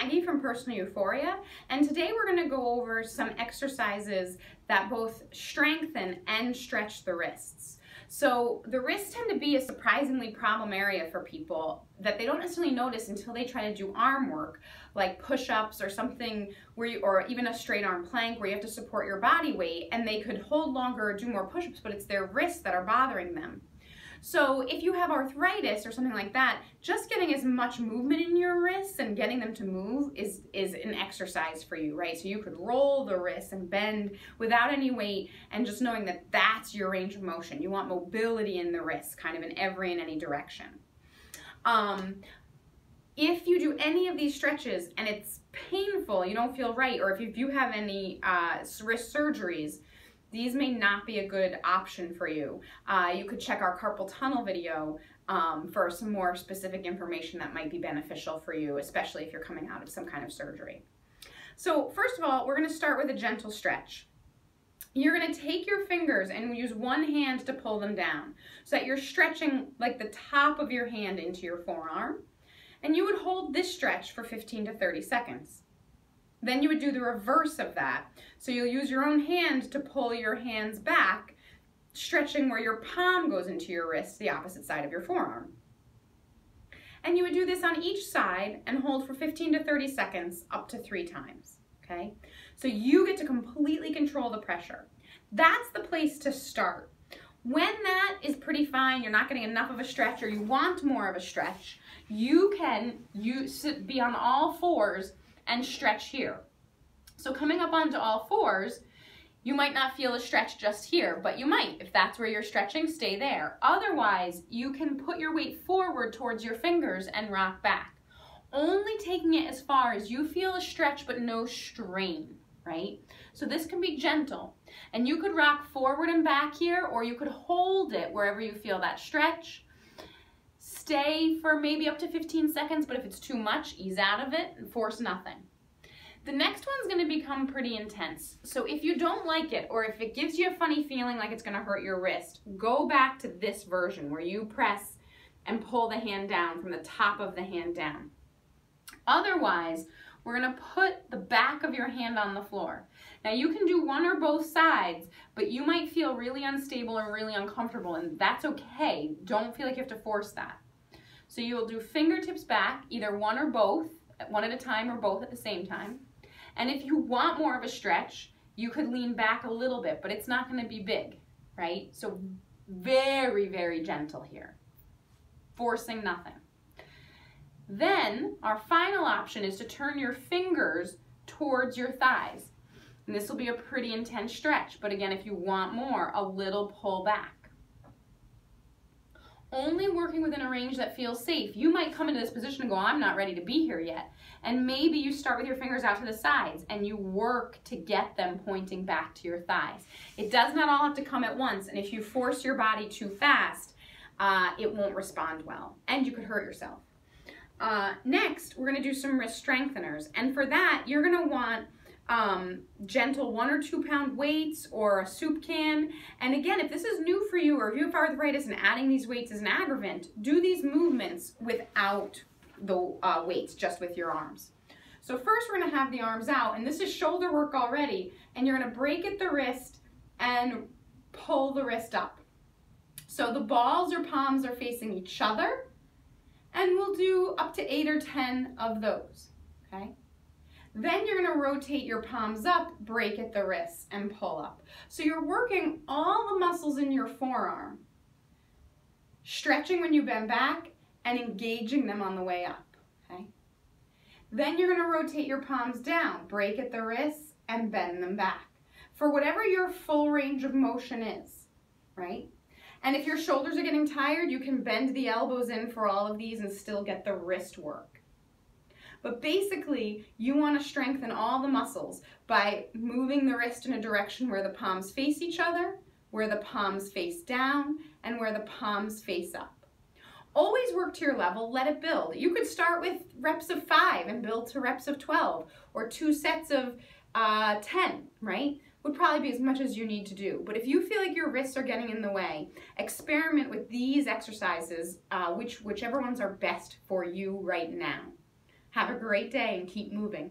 Maggie from Personal Euphoria, and today we're going to go over some exercises that both strengthen and stretch the wrists. So the wrists tend to be a surprisingly problem area for people that they don't necessarily notice until they try to do arm work, like push-ups or something where you, or even a straight arm plank where you have to support your body weight and they could hold longer or do more push-ups, but it's their wrists that are bothering them. So if you have arthritis or something like that, just getting as much movement in your wrists and getting them to move is, is an exercise for you, right? So you could roll the wrists and bend without any weight and just knowing that that's your range of motion. You want mobility in the wrists, kind of in every and any direction. Um, if you do any of these stretches and it's painful, you don't feel right, or if you have any uh, wrist surgeries, these may not be a good option for you. Uh, you could check our carpal tunnel video um, for some more specific information that might be beneficial for you, especially if you're coming out of some kind of surgery. So first of all, we're gonna start with a gentle stretch. You're gonna take your fingers and use one hand to pull them down so that you're stretching like the top of your hand into your forearm. And you would hold this stretch for 15 to 30 seconds. Then you would do the reverse of that. So you'll use your own hand to pull your hands back, stretching where your palm goes into your wrist, the opposite side of your forearm. And you would do this on each side and hold for 15 to 30 seconds up to three times, okay? So you get to completely control the pressure. That's the place to start. When that is pretty fine, you're not getting enough of a stretch or you want more of a stretch, you can use, be on all fours and stretch here. So coming up onto all fours, you might not feel a stretch just here, but you might. If that's where you're stretching, stay there. Otherwise, you can put your weight forward towards your fingers and rock back. Only taking it as far as you feel a stretch but no strain, right? So this can be gentle. And you could rock forward and back here, or you could hold it wherever you feel that stretch. Stay for maybe up to 15 seconds, but if it's too much, ease out of it and force nothing. The next one's gonna become pretty intense. So if you don't like it, or if it gives you a funny feeling like it's gonna hurt your wrist, go back to this version where you press and pull the hand down from the top of the hand down. Otherwise, we're gonna put the back of your hand on the floor. Now you can do one or both sides, but you might feel really unstable or really uncomfortable, and that's okay. Don't feel like you have to force that. So you will do fingertips back, either one or both, one at a time or both at the same time. And if you want more of a stretch, you could lean back a little bit, but it's not gonna be big, right? So very, very gentle here, forcing nothing. Then our final option is to turn your fingers towards your thighs. And this will be a pretty intense stretch, but again, if you want more, a little pull back only working within a range that feels safe. You might come into this position and go, I'm not ready to be here yet. And maybe you start with your fingers out to the sides and you work to get them pointing back to your thighs. It does not all have to come at once. And if you force your body too fast, uh, it won't respond well. And you could hurt yourself. Uh, next, we're gonna do some wrist strengtheners. And for that, you're gonna want um, gentle one or two pound weights or a soup can. And again, if this is new for you or if you have arthritis and adding these weights is an aggravant, do these movements without the uh, weights, just with your arms. So first we're gonna have the arms out and this is shoulder work already and you're gonna break at the wrist and pull the wrist up. So the balls or palms are facing each other up to eight or 10 of those, okay? Then you're gonna rotate your palms up, break at the wrists, and pull up. So you're working all the muscles in your forearm, stretching when you bend back and engaging them on the way up, okay? Then you're gonna rotate your palms down, break at the wrists, and bend them back. For whatever your full range of motion is, right? And if your shoulders are getting tired, you can bend the elbows in for all of these and still get the wrist work. But basically, you want to strengthen all the muscles by moving the wrist in a direction where the palms face each other, where the palms face down, and where the palms face up. Always work to your level, let it build. You could start with reps of five and build to reps of 12, or two sets of uh, 10, right? Would probably be as much as you need to do. But if you feel like your wrists are getting in the way, experiment with these exercises, uh, which whichever ones are best for you right now. Have a great day and keep moving.